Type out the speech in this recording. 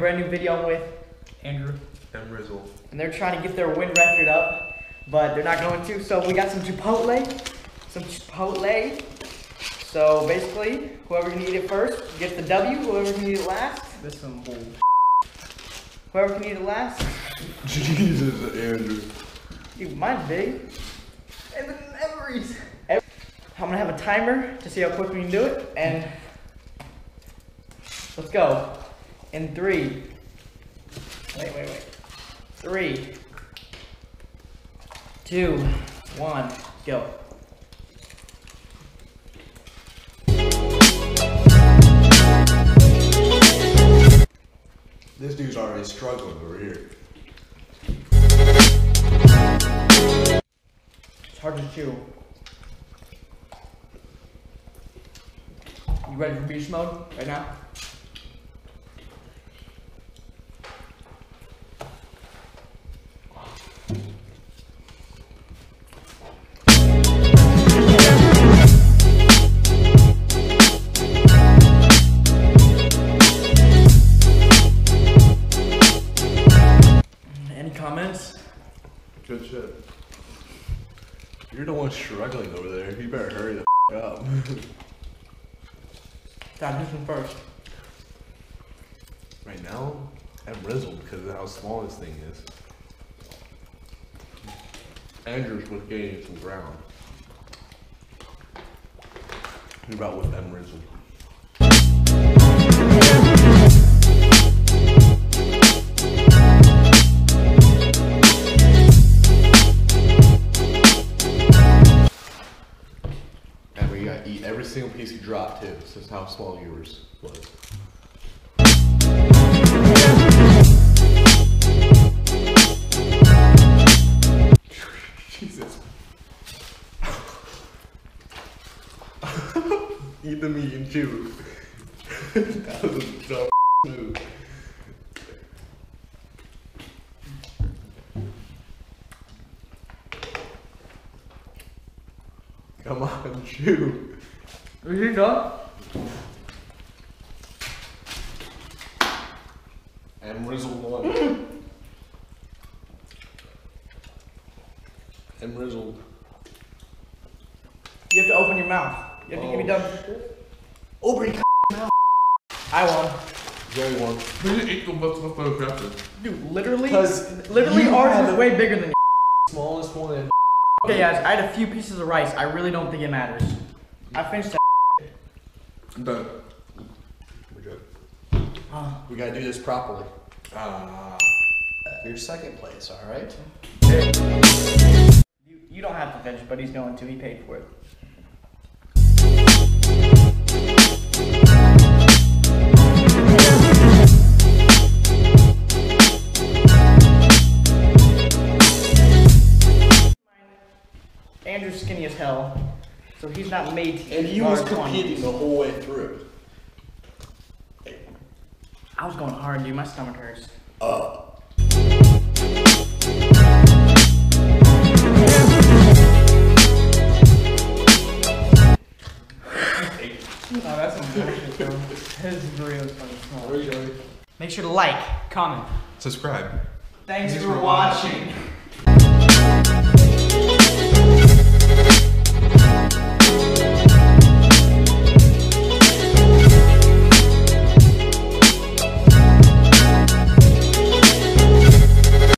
brand new video I'm with Andrew and Rizzle. and they're trying to get their win record up, but they're not going to. So we got some Chipotle, some Chipotle. So basically, whoever can eat it first gets the W. Whoever can eat it last, This is some bull. whoever can eat it last, Jesus, Andrew. you mine's big. And the memories. I'm gonna have a timer to see how quick we can do it, and let's go. In three. Wait, wait, wait. Three, two, one, Go. This dude's already struggling over here. It's hard to chew. You ready for beast mode right now? Good shit. You're the one struggling over there. You better hurry the f- up. Dad, who's first? right now, I'm Rizzle because of how small this thing is. Andrew's was gaining some ground. What about with M Rizzle? Single piece you drop too. This is how small yours was. Jesus. Eat the meat and chew. that was a dumb move. Come on, chew. Is he done? And Rizzle one. and Rizzle. You have to open your mouth. You have to give me Oh. done. Open your mouth. I won. Joey one. We didn't eat the what's left over after. Dude, literally, 'Cause literally ours is way bigger than yours. Smallest one and Okay, guys, I had a few pieces of rice. I really don't think it matters. I finished that. I'm done. we're good. Uh, We gotta do this properly. Ah. You're second place, all right? you, you don't have to finish, but he's going to. He paid for it. Andrew's skinny as hell, so he's not made to And eat he was large competing quantities. the whole way through. I was going hard, dude. My stomach hurts. Uh, Oh, that's some bullshit, bro. His burrito's funny small. where you going? Make sure to like, comment. Subscribe. Thanks, Thanks for for watching.